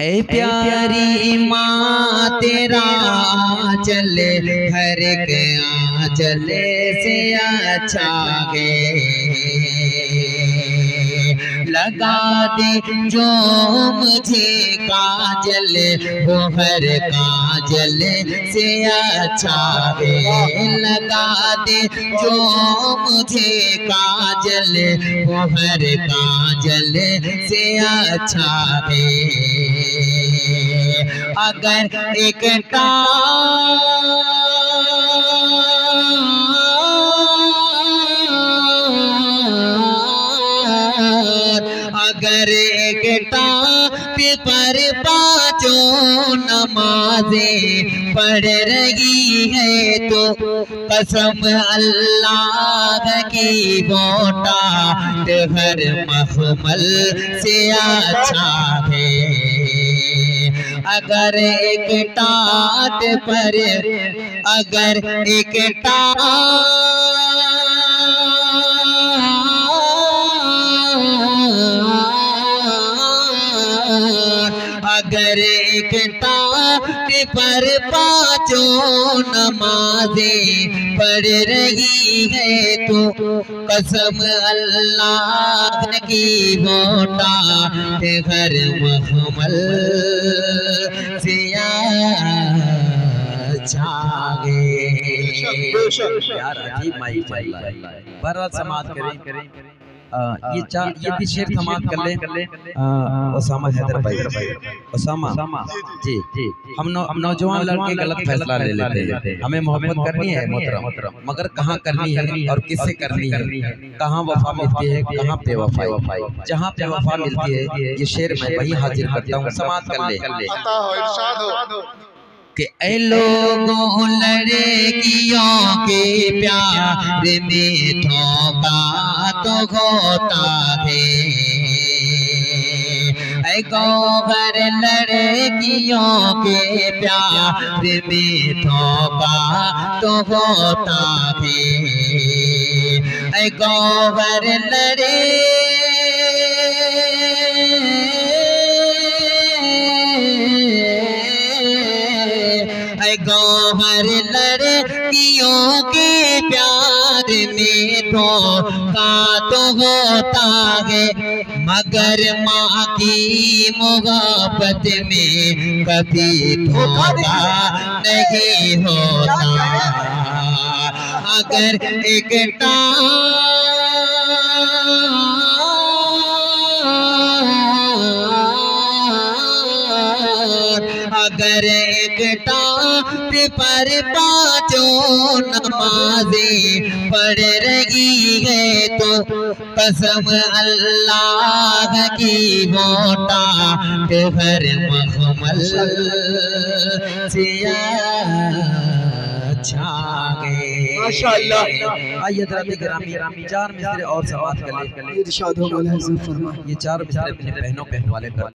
ऐ प्यारी माँ तेरा चल हर के चले से अच्छा गे लगा दे जो मुझे काजल, वो हर काजल से अच्छा है। लगा दे जो मुझे काजल, वो हर काजल से अच्छा है। अगर एक अगर एक पर पाँचों नमाजे पढ़ रही है तो कसम अल्लाह की बोटा हर मखमल से अच्छा है। अगर एक टाट पर, अगर एक अगर एक टाट पर पाँचों नमाजे पढ़ रही है तो कसम अल्लाह की मोटा घर महमल सिया जागे। यार अजीब माइक चल रहा है बरत समाप्त करें। ये चार ये भी शेर समाप्त कर ले। ओसामा हैदर भाई। ओसामा जी जी। हम नौ, नौजवान लड़के गलत फैसला ले लेते हैं। हमें मोहब्बत करनी है मोहतरम। मगर कहाँ करनी है और किससे करनी है? कहाँ वफा मिलती है कहाँ पे वफाई? जहाँ पे वफा मिलती है ये शेर मैं वही हाजिर करता हूँ समाप्त कर ले। कि ऐ लोगों लड़कियों के प्यार में धोखा तो होता है। ऐ गौहर लड़कियों के प्यार में धोखा तो होता है। ऐ गौहर लड़े गौहर में तो का तो होता है, मगर माँ की मोहब्बत में कभी धोखा नहीं होता। अगर एक अगर एक टाट पर पाँचों नमाजे पढ़ रही है तो कसम अल्लाह की मोटा हर महमल सिया माशाल्लाह। आइए ग्रामी चार मिसरे और समाप्त कर ले। इरशाद हो मौला हज़रत फरमा ये चार मिसरे अपनी बहनों पे हवाले कर